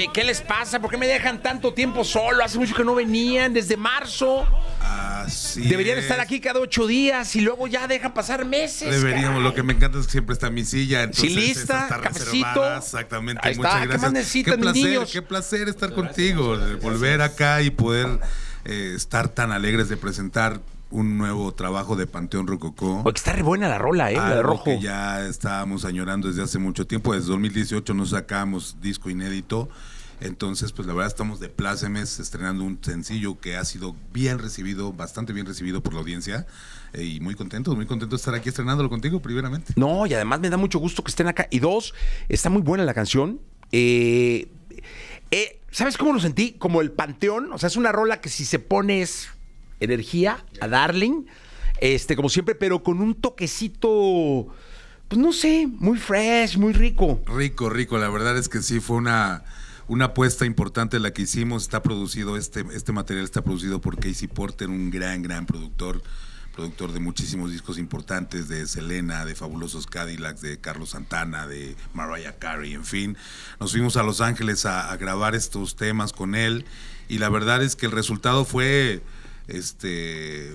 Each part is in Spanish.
Oye, ¿qué les pasa? ¿Por qué me dejan tanto tiempo solo? Hace mucho que no venían, desde marzo. Así Deberían es. estar aquí cada ocho días y luego ya dejan pasar meses. Deberíamos, caray. lo que me encanta es que siempre está mi silla. Entonces, lista, esa está cafecito. Exactamente, Ahí muchas está, ¿qué gracias. más necesitan, qué mis placer, niños? qué placer estar contigo, volver acá y poder eh, estar tan alegres de presentar un nuevo trabajo de Panteón Rococó. Oye, que está re buena la rola, ¿eh? La de rojo. que ya estábamos añorando desde hace mucho tiempo. Desde 2018 nos sacamos disco inédito. Entonces, pues la verdad estamos de plácemes estrenando un sencillo que ha sido bien recibido, bastante bien recibido por la audiencia. eh, y muy contentos, muy contentos de estar aquí estrenándolo contigo, primeramente. No, y además me da mucho gusto que estén acá. Y dos, está muy buena la canción. Eh, eh, ¿Sabes cómo lo sentí? Como el panteón. O sea, es una rola que si se pones energía a Darling, este, como siempre, pero con un toquecito, pues no sé, muy fresh, muy rico. Rico, rico. La verdad es que sí fue una, una apuesta importante la que hicimos. Está producido, este, este material está producido por Casey Porter, un gran, gran productor. Productor de muchísimos discos importantes, de Selena, de Fabulosos Cadillacs, de Carlos Santana, de Mariah Carey, en fin. Nos fuimos a Los Ángeles a, a grabar estos temas con él y la verdad es que el resultado fue este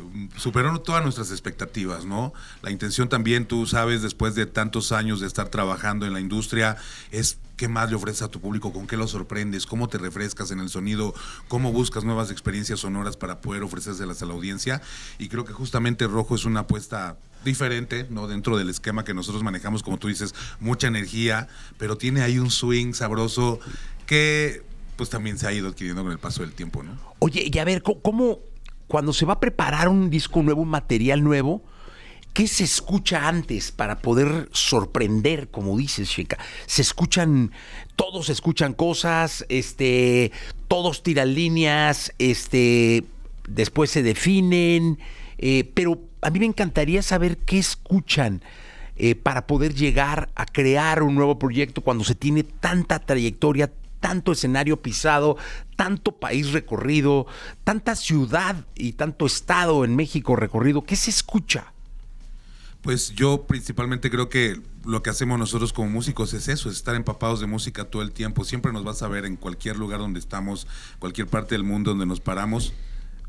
todas nuestras expectativas, ¿no? La intención también, tú sabes, después de tantos años de estar trabajando en la industria, es qué más le ofreces a tu público, con qué lo sorprendes, cómo te refrescas en el sonido, cómo buscas nuevas experiencias sonoras para poder ofrecérselas a la audiencia. Y creo que justamente Rojo es una apuesta diferente, ¿no? Dentro del esquema que nosotros manejamos, como tú dices, mucha energía, pero tiene ahí un swing sabroso que pues también se ha ido adquiriendo con el paso del tiempo, ¿no? Oye, y a ver, ¿cómo, cómo cuando se va a preparar un disco nuevo, un material nuevo, qué se escucha antes para poder sorprender, como dices, chica? Se escuchan, todos escuchan cosas, este, todos tiran líneas, este, después se definen, eh, pero a mí me encantaría saber qué escuchan. eh, para poder llegar a crear un nuevo proyecto cuando se tiene tanta trayectoria, tanto escenario pisado, tanto país recorrido, tanta ciudad y tanto estado en México recorrido, ¿qué se escucha? Pues yo principalmente creo que lo que hacemos nosotros como músicos es eso, es estar empapados de música todo el tiempo. Siempre nos vas a ver en cualquier lugar donde estamos, cualquier parte del mundo donde nos paramos.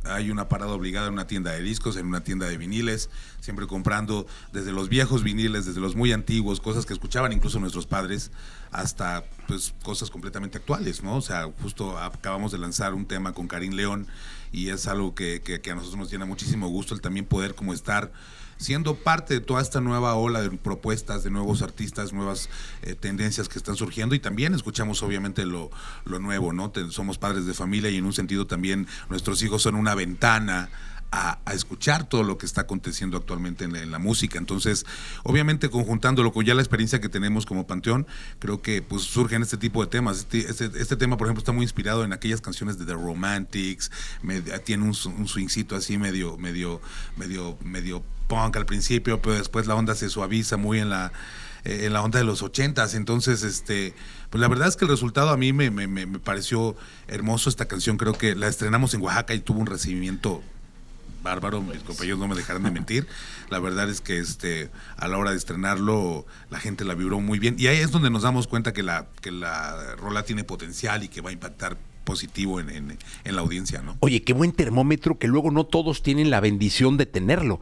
Hay una parada obligada en una tienda de discos, en una tienda de viniles, siempre comprando desde los viejos viniles, desde los muy antiguos, cosas que escuchaban incluso nuestros padres, hasta pues cosas completamente actuales, ¿no? O sea, justo acabamos de lanzar un tema con Karim León y es algo que, que- a nosotros nos llena muchísimo gusto el también poder como estar siendo parte de toda esta nueva ola de propuestas, de nuevos artistas, nuevas eh, tendencias que están surgiendo y también escuchamos obviamente lo, lo nuevo, ¿no? Somos padres de familia y en un sentido también nuestros hijos son una ventana a, escuchar todo lo que está aconteciendo actualmente en la, música. Entonces, obviamente conjuntándolo con ya la experiencia que tenemos como Panteón, creo que pues surgen este tipo de temas. Este, este, este tema, por ejemplo, está muy inspirado en aquellas canciones de The Romantics, tiene un, un swingcito así medio, medio, medio, medio punk al principio, pero después la onda se suaviza muy en la eh, en la onda de los ochentas. Entonces, este, pues la verdad es que el resultado a mí me- me- me pareció hermoso esta canción. Creo que la estrenamos en Oaxaca y tuvo un recibimiento bárbaro, mis compañeros no me dejarán de mentir. La verdad es que este a la hora de estrenarlo la gente la vibró muy bien y ahí es donde nos damos cuenta que la que la rola tiene potencial y que va a impactar positivo en, en- en la audiencia, ¿no? Oye, qué buen termómetro que luego no todos tienen la bendición de tenerlo.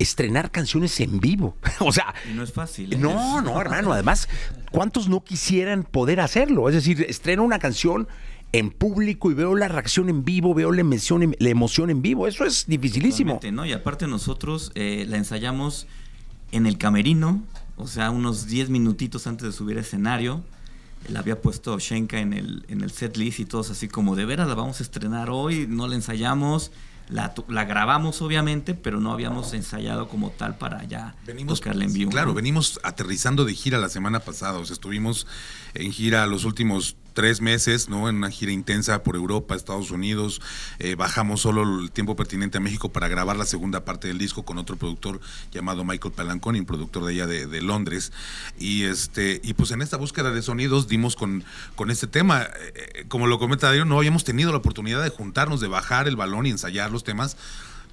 Estrenar canciones en vivo. o sea, Y no es fácil. ¿eh? No, no, hermano. Además, ¿cuántos no quisieran poder hacerlo? Es decir, estreno una canción en público y veo la reacción en vivo, veo la emoción en, la emoción en vivo. Eso es dificilísimo. Y aparte nosotros eh, la ensayamos en el camerino, o sea, unos 10 minutitos antes de subir a escenario. La había puesto Shenka en el, en el set list y todos así como, de veras la vamos a estrenar hoy, no la ensayamos. La, la grabamos obviamente, pero no habíamos ensayado como tal para ya tocarla en vivo. Claro, ¿no? venimos aterrizando de gira la semana pasada. O sea, estuvimos en gira los últimos tres meses, ¿no? En una gira intensa por Europa, Estados Unidos. Eh, bajamos solo el tiempo pertinente a México para grabar la segunda parte del disco con otro productor llamado Michael Palanconi, un productor de allá de, Londres. Y este, y pues en esta búsqueda de sonidos dimos con, con este tema. Eh, eh, como lo comenta Darío, no habíamos tenido la oportunidad de juntarnos, de bajar el balón y ensayar los temas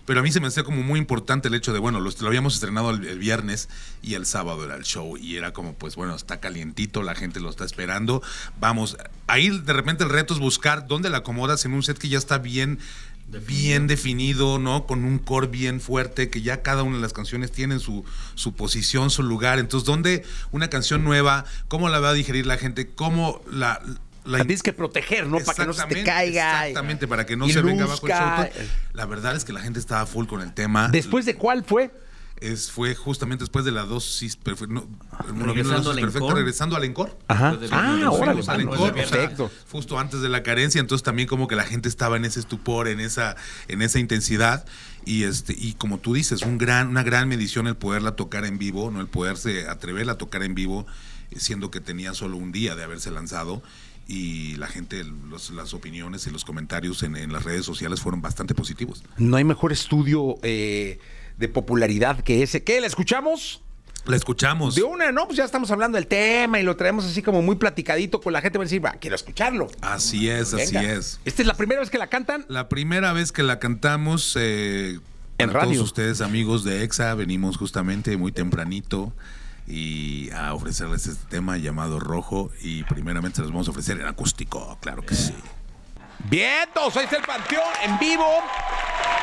Pero a mí se me hacía como muy importante el hecho de, bueno, lo, lo habíamos estrenado el, el viernes y el sábado era el show. Y era como, pues bueno, está calientito, la gente lo está esperando. Vamos, ahí de repente el reto es buscar dónde la acomodas en un set que ya está bien bien definido, ¿no? Con un core bien fuerte, que ya cada una de las canciones tienen su, su posición, su lugar. Entonces, ¿dónde una canción nueva, cómo la va a digerir la gente, cómo la... la La tienes que proteger, ¿no? Para que no se te Exactamente, caiga. Exactamente, para que no se venga abajo el. La verdad es que la gente estaba full con el tema. ¿Después de cuál fue? Es, fue justamente después de la dosis perfe- no, no, no, Regresando dosis al perfecta, regresando al. Ajá. De Ah, al o sea, Perfecto. justo antes de la carencia, entonces también como que la gente estaba en ese estupor, en esa, en esa intensidad. Y este, y como tú dices, un gran, una gran medición el poderla tocar en vivo, no el poderse atreverla a tocar en vivo, siendo que tenía solo un día de haberse lanzado. Y la gente, los- las opiniones y los comentarios en, en las redes sociales fueron bastante positivos. No hay mejor estudio eh, de popularidad que ese. ¿Qué? ¿La escuchamos? La escuchamos. De una, ¿no? Pues ya estamos hablando del tema y lo traemos así como muy platicadito con la gente. Va a decir, va, quiero escucharlo. Así es, así es. ¿Esta es la primera vez que la cantan? La primera vez que la cantamos eh, En para radio. todos ustedes amigos de EXA, venimos justamente muy tempranito y a ofrecerles este tema llamado Rojo y primeramente se los vamos a ofrecer en acústico, claro que sí. Vientos, ahí está el Panteón en vivo.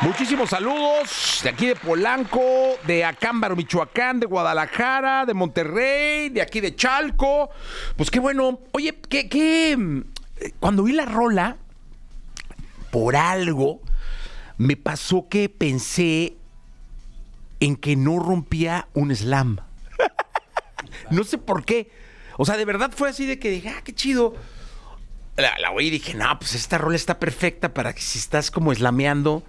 Muchísimos saludos de aquí de Polanco, de Acámbaro, Michoacán, de Guadalajara, de Monterrey, de aquí de Chalco. Pues qué bueno. Oye, ¿qué, qué? eh, Cuando vi la rola, por algo, me pasó que pensé en que no rompía un slam. No sé por qué. O sea, de verdad fue así de que dije, ah, qué chido. La, la oí y dije, no, pues esta rola está perfecta para que si estás como eslameando,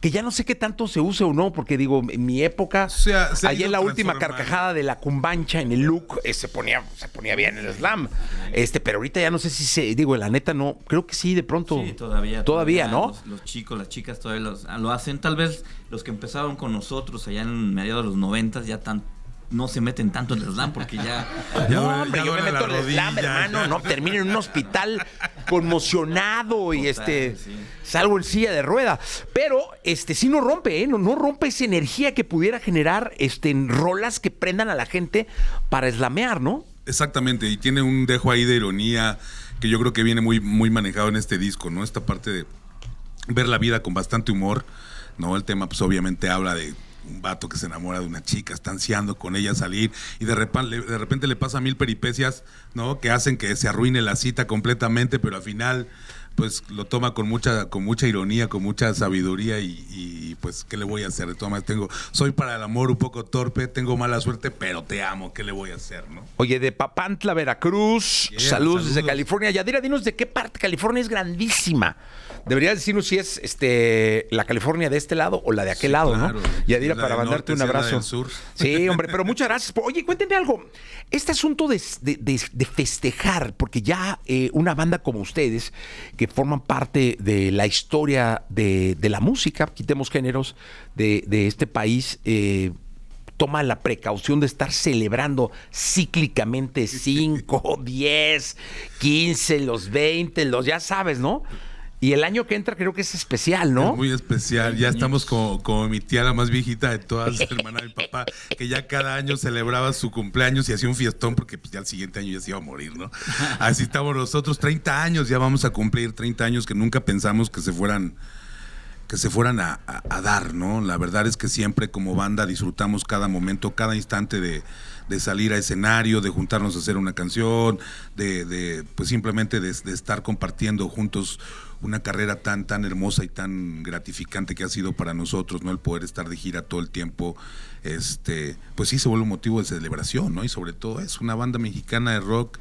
que ya no sé qué tanto se use o no, porque digo, en mi época, Se ha- se en la última carcajada de la cumbancha en el look, eh, se ponía, se ponía bien el slam. Este, pero ahorita ya no sé si se, digo, la neta no, creo que sí, de pronto. Sí, todavía. Todavía, ¿no? Los, los chicos, las chicas todavía los- lo hacen. Tal vez los que empezaron con nosotros allá en mediados de los noventas ya tan, no se meten tanto en el slam porque ya... Ya no, duele- hombre, ya yo me meto en el slam, hermano. No, termino en un hospital conmocionado y Total, este sí. salgo en silla de rueda. Pero este sí no rompe, ¿eh? No, no rompe esa energía que pudiera generar este, en rolas que prendan a la gente para eslamear, ¿no? Exactamente, y tiene un dejo ahí de ironía que yo creo que viene muy, muy manejado en este disco, ¿no? Esta parte de ver la vida con bastante humor, ¿no? El tema pues obviamente habla de un vato que se enamora de una chica, está ansiando con ella salir y de repente, de repente le pasa mil peripecias, ¿no? Que hacen que se arruine la cita completamente, pero al final pues lo toma con mucha con mucha ironía, con mucha sabiduría y, y, pues qué le voy a hacer. Maneras, tengo soy para el amor un poco torpe, tengo mala suerte, pero te amo, ¿qué le voy a hacer, no? Oye, de Papantla, Veracruz, Yeah, saludos, desde. California. Yadira, dinos de qué parte California es grandísima. Deberías decirnos si es este la California de este lado o la de aquel Sí, lado, claro. ¿no? Yadira, la para mandarte norte, un abrazo. del sur. Sí, hombre, pero muchas gracias. Oye, cuéntenme algo. Este asunto de, de- de- de festejar, porque ya eh, una banda como ustedes, que forman parte de la historia de, de la música, quitemos géneros, de, de este país, eh, toma la precaución de estar celebrando cíclicamente 5, 10, 15, los 20, los ya sabes, ¿no? Y el año que entra creo que es especial, ¿no? Es muy especial. Ya estamos como, como mi tía, la más viejita de todas, hermana de mi papá, que ya cada año celebraba su cumpleaños y hacía un fiestón porque pues, ya el siguiente año ya se iba a morir, ¿no? Así estamos nosotros, 30 años, ya vamos a cumplir 30 años que nunca pensamos que se fueran que se fueran a, dar, ¿no? La verdad es que siempre como banda disfrutamos cada momento, cada instante de, de salir a escenario, de juntarnos a hacer una canción, de, de, pues simplemente de, de estar compartiendo juntos una carrera tan, tan hermosa y tan gratificante que ha sido para nosotros, ¿no? El poder estar de gira todo el tiempo, este, pues sí se vuelve un motivo de celebración, ¿no? Y sobre todo es una banda mexicana de rock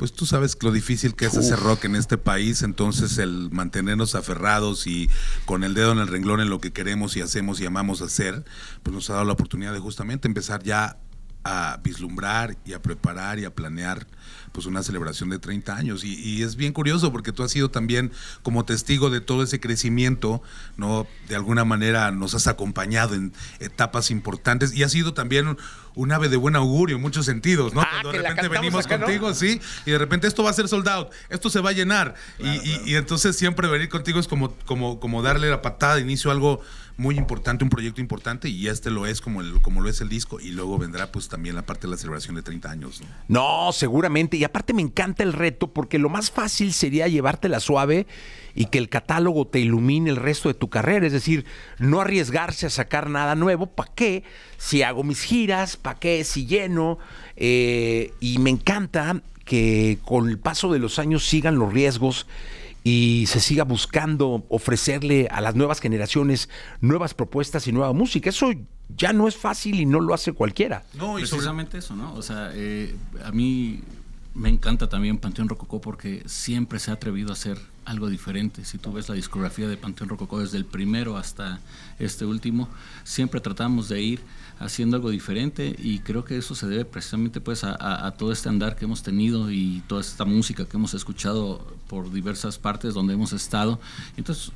pues tú sabes lo difícil que es hacer rock en este país, entonces el mantenernos aferrados y con el dedo en el renglón en lo que queremos y hacemos y amamos hacer, pues nos ha dado la oportunidad de justamente empezar ya a vislumbrar y a preparar y a planear pues una celebración de 30 años y, y es bien curioso porque tú has sido también como testigo de todo ese crecimiento, ¿no? De alguna manera nos has acompañado en etapas importantes y has sido también un, ave de buen augurio en muchos sentidos, ¿no? Ah, Cuando de repente venimos acá, ¿no? contigo, sí, y de repente esto va a ser sold out, esto se va a llenar. y, y- y entonces siempre venir contigo es como, como, como darle la patada de inicio a algo muy importante, un proyecto importante y este lo es como, el, como lo es el disco y luego vendrá pues también la parte de la celebración de 30 años. ¿no? no, seguramente. Y aparte me encanta el reto porque lo más fácil sería llevártela suave y que el catálogo te ilumine el resto de tu carrera. Es decir, no arriesgarse a sacar nada nuevo. ¿Para qué? Si hago mis giras, ¿para qué? Si lleno. Eh, y me encanta que con el paso de los años sigan los riesgos y se siga buscando ofrecerle a las nuevas generaciones nuevas propuestas y nueva música. Eso ya no es fácil y no lo hace cualquiera. No, y precisamente eso, ¿no? O sea, eh, a mí me encanta también Panteón Rococó porque siempre se ha atrevido a hacer algo diferente. Si tú ves la discografía de Panteón Rococó desde el primero hasta este último, siempre tratamos de ir haciendo algo diferente y creo que eso se debe precisamente pues a, todo este andar que hemos tenido y toda esta música que hemos escuchado por diversas partes donde hemos estado. Entonces,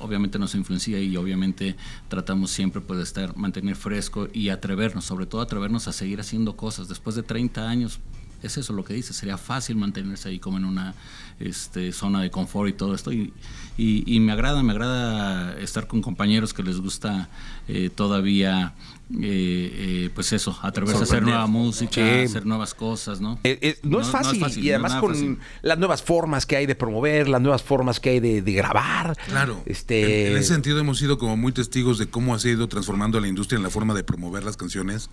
obviamente nos influencia y obviamente tratamos siempre pues de estar, mantener fresco y atrevernos, sobre todo atrevernos a seguir haciendo cosas. Después de 30 años, es eso lo que dice, sería fácil mantenerse ahí como en una este, zona de confort y todo esto. Y, y, me agrada, me agrada estar con compañeros que les gusta eh, todavía, eh, eh, pues eso, atreverse a hacer nueva música, hacer nuevas cosas, ¿no? no, es fácil, y además con las nuevas formas que hay de promover, las nuevas formas que hay de, grabar. Claro. Este... En, en, ese sentido hemos sido como muy testigos de cómo ha sido transformando la industria en la forma de promover las canciones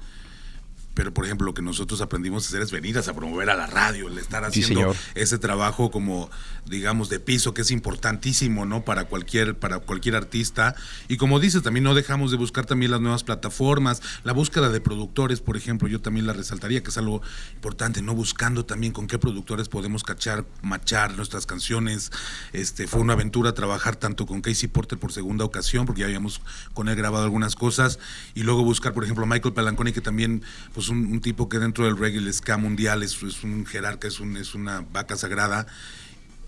pero por ejemplo lo que nosotros aprendimos a hacer es venir a promover a la radio, el estar haciendo ese trabajo como digamos de piso que es importantísimo, ¿no? Para cualquier para cualquier artista. Y como dices también no dejamos de buscar también las nuevas plataformas, la búsqueda de productores, por ejemplo, yo también la resaltaría que es algo importante, no buscando también con qué productores podemos cachar, machar nuestras canciones. Este fue una aventura trabajar tanto con Casey Porter por segunda ocasión porque ya habíamos con él grabado algunas cosas. Y luego buscar, por ejemplo, a Michael Palanconi que también pues un, tipo que dentro del reggae, ska mundial, es, es un jerarca, es, un, es una vaca sagrada.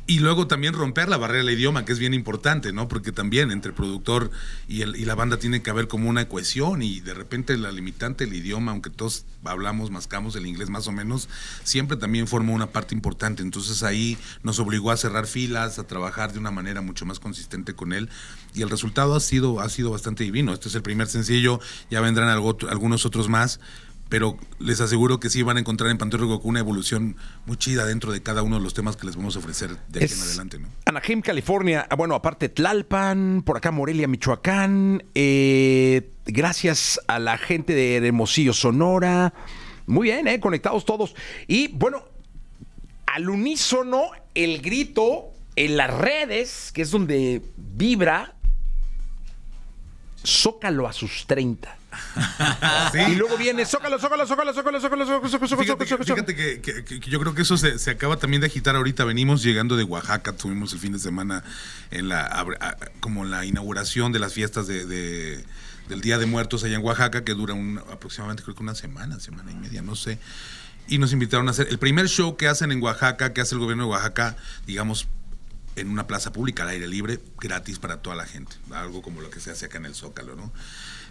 Y luego también romper la barrera del idioma, que es bien importante, ¿no? Porque también entre el productor y, el, y la banda tiene que haber como una cohesión y de repente la limitante del idioma, aunque todos hablamos, mascamos el inglés más o menos, siempre también forma una parte importante. Entonces ahí nos obligó a cerrar filas, a trabajar de una manera mucho más consistente con él y el resultado ha sido, ha sido bastante divino. Este es el primer sencillo, ya vendrán algo, algunos otros más, pero les aseguro que sí van a encontrar en Panteón una evolución muy chida dentro de cada uno de los temas que les vamos a ofrecer de aquí en adelante. ¿no? Anaheim, California, ah, bueno, aparte Tlalpan, por acá Morelia, Michoacán, eh, gracias a la gente de Hermosillo, Sonora, muy bien, eh, conectados todos. Y bueno, al unísono, el grito en las redes, que es donde vibra, Zócalo a sus 30. Y luego viene Zócalo, Zócalo, Zócalo, Zócalo, Zócalo, Zócalo, Zócalo, Fíjate, fíjate que, yo creo que eso se, acaba también de agitar ahorita. Venimos llegando de Oaxaca, tuvimos el fin de semana en la como la inauguración de las fiestas de, del Día de Muertos allá en Oaxaca, que dura un, aproximadamente creo que una semana, semana y media, no sé. Y nos invitaron a hacer el primer show que hacen en Oaxaca, que hace el gobierno de Oaxaca, digamos, en una plaza pública al aire libre, gratis para toda la gente. Algo como lo que se hace acá en el Zócalo, ¿no?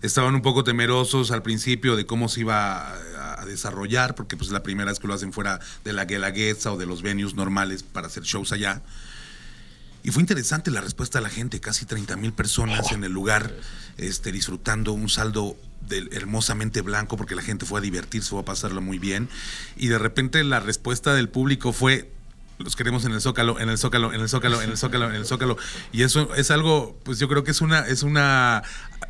estaban un poco temerosos al principio de cómo se iba a, desarrollar, porque pues la primera vez que lo hacen fuera de la Guelaguetza o de los venues normales para hacer shows allá. Y fue interesante la respuesta de la gente, casi 30 mil personas en el lugar, este, disfrutando un saldo del hermosamente blanco, porque la gente fue a divertirse, fue a pasarlo muy bien. Y de repente la respuesta del público fue, los queremos en el Zócalo, en el Zócalo, en el Zócalo, en el Zócalo, en el Zócalo. Y eso es algo, pues yo creo que es una, es una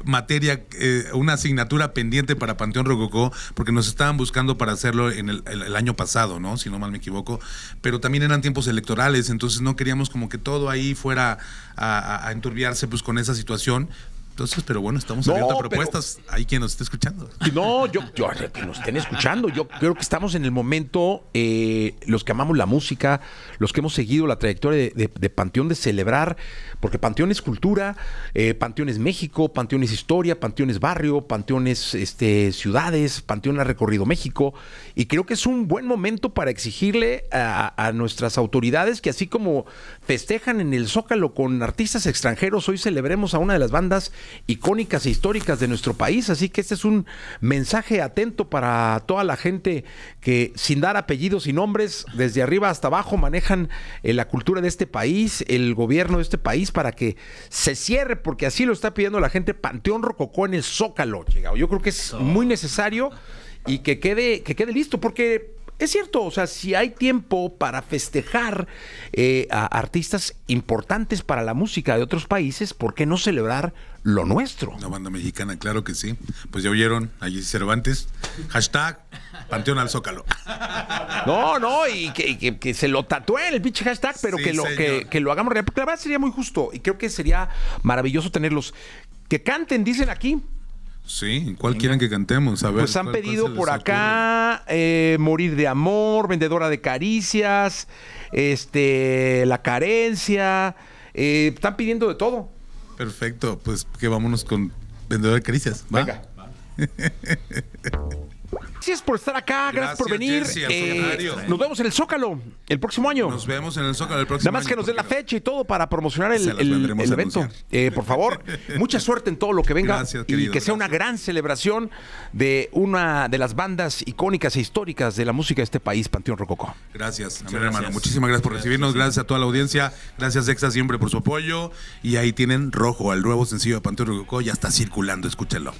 materia, eh, una asignatura pendiente para Panteón Rococó, porque nos estaban buscando para hacerlo en el, año pasado, ¿no? Si no mal me equivoco. Pero también eran tiempos electorales, entonces no queríamos como que todo ahí fuera a, a enturbiarse pues con esa situación entonces, pero bueno, estamos abiertos a propuestas. Hay quien nos esté escuchando. No, yo, yo, que nos estén escuchando. Yo creo que estamos en el momento, eh, los que amamos la música, los que hemos seguido la trayectoria de, Panteón, de celebrar, porque Panteón es cultura, eh, Panteón es México, Panteón es historia, Panteón es barrio, Panteón es este, ciudades, Panteón ha recorrido México. Y creo que es un buen momento para exigirle a, a nuestras autoridades que así como festejan en el Zócalo con artistas extranjeros, hoy celebremos a una de las bandas icónicas e históricas de nuestro país. Así que este es un mensaje atento para toda la gente que sin dar apellidos y nombres, desde arriba hasta abajo, manejan eh, la cultura de este país, el gobierno de este país, para que se cierre, porque así lo está pidiendo la gente, Panteón Rococó en el Zócalo. Yo creo que es muy necesario y que quede, que quede listo, porque es cierto, o sea, si hay tiempo para festejar eh, a artistas importantes para la música de otros países, ¿por qué no celebrar lo nuestro? Una banda mexicana, claro que sí. Pues ya oyeron, allí Cervantes, hashtag Panteón al Zócalo. No, no, y que, y que- que se lo tatúe el pinche hashtag, pero Sí, que, lo, que, que lo hagamos real, porque la verdad sería muy justo y creo que sería maravilloso tenerlos. Que canten, dicen aquí. Sí, ¿cuál quieren que cantemos? A ver, Pues han ¿cuál- cuál pedido por acá eh, Morir de Amor, Vendedora de Caricias, este, La Carencia. eh, están pidiendo de todo. Perfecto, pues que vámonos con Vendedor de Caricias. ¿va? Venga. Gracias por estar acá, gracias, por venir. Jesse, Eh, nos vemos en el Zócalo el próximo año. Nos vemos en el Zócalo el próximo Nada más que año, nos den la fecha y todo para promocionar el, evento. Eh, por favor, mucha suerte en todo lo que venga Gracias, y querido, que sea una gran celebración de una de las bandas icónicas e históricas de la música de este país, Panteón Rococó. Gracias, a ver, gracias. hermano. Muchísimas gracias por recibirnos. Gracias a toda la audiencia. Gracias, Exa, siempre por su apoyo. Y ahí tienen Rojo, el nuevo sencillo de Panteón Rococó. Ya está circulando, escúchenlo.